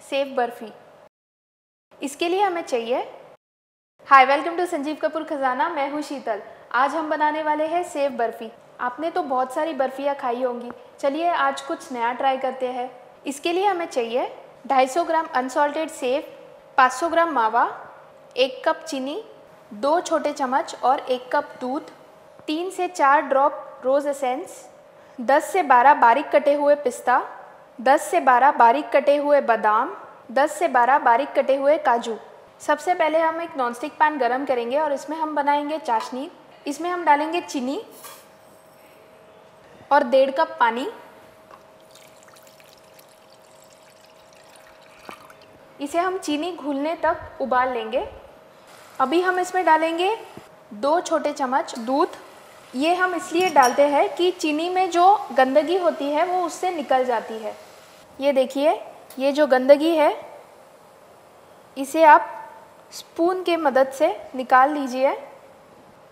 Save barfi. इसके लिए हमें चाहिए। Hi welcome to Sanjeev Kapoor Khazana. मैं हूँ शीतल। आज हम बनाने वाले हैं सेव बर्फ़ी। आपने तो बहुत सारी बर्फ़ियाँ खाई होंगी। चलिए आज कुछ नया ट्राई करते हैं। इसके लिए हमें चाहिए 250 ग्राम अनसॉल्टेड सेव 500 ग्राम मावा, एक कप चीनी, दो छोटे चम्मच और एक कप दूध, तीन से चार ड्रॉप रोज़ एसेंस 10 से 12 बारीक कटे हुए पिस्ता 10 से 12 बारीक कटे हुए बादाम 10 से 12 बारीक कटे हुए काजू। सबसे पहले हम एक नॉनस्टिक पैन गरम करेंगे और इसमें हम बनाएँगे चाशनी। इसमें हम डालेंगे चीनी और डेढ़ कप पानी। इसे हम चीनी घुलने तक उबाल लेंगे। अभी हम इसमें डालेंगे दो छोटे चम्मच दूध। ये हम इसलिए डालते हैं कि चीनी में जो गंदगी होती है, वो उससे निकल जाती है। ये देखिए, ये जो गंदगी है, इसे आप स्पून के मदद से निकाल लीजिए।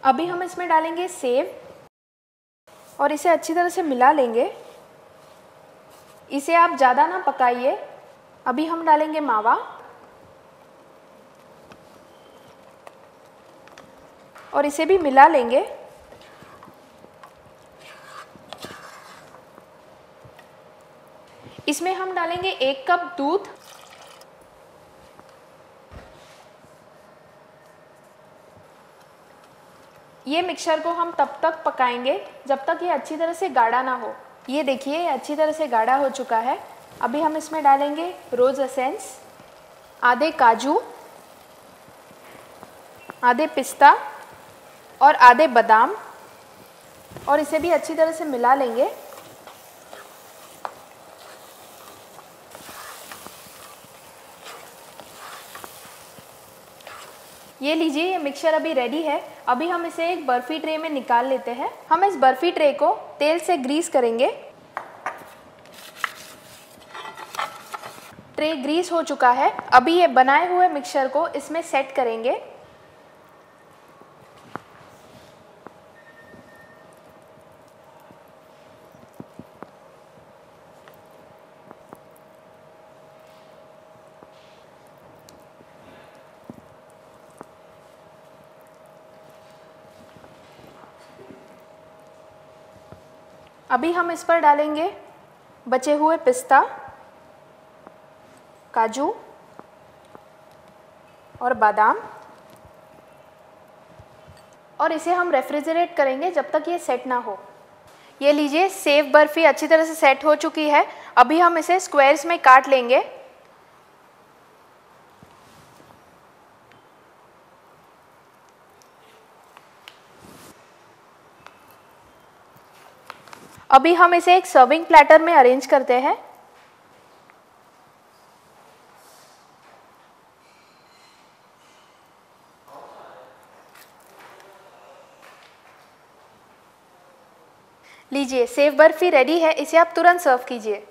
अभी हम इसमें डालेंगे सेव और इसे अच्छी तरह से मिला लेंगे। इसे आप ज़्यादा ना पकाइए। अभी हम डालेंगे मावा। और इसे भी मिला लेंगे। इसमें हम डालेंगे एक कप दूध। ये मिक्सर को हम तब तक पकाएँगे जब तक ये अच्छी तरह से गाढ़ा ना हो। ये देखिए अच्छी तरह से गाढ़ा हो चुका है। अभी हम इसमें डालेंगे रोज़ असेंस आधे काजू, आधे पिस्ता और आधे बादाम। और इसे भी अच्छी तरह से मिला लेंगे। ये लीजिए, ये मिक्सचर अभी रेडी है। अभी हम इसे एक बर्फ़ी ट्रे में निकाल लेते हैं। हम इस बर्फ़ी ट्रे को तेल से ग्रीस करेंगे। ट्रे ग्रीस हो चुका है। अभी ये बनाए हुए मिक्सचर को इसमें सेट करेंगे। अभी हम इस पर डालेंगे बचे हुए पिस्ता, काजू और बादाम। और इसे हम रेफ्रिजरेट करेंगे जब तक ये सेट ना हो। ये लीजिए, सेव बर्फ़ी अच्छी तरह से सेट हो चुकी है। अभी हम इसे स्क्वायर्स में काट लेंगे। अभी हम इसे एक सर्विंग प्लेटर में अरेंज करते हैं। लीजिए सेव बर्फ़ी रेडी है, इसे आप तुरंत सर्व कीजिए।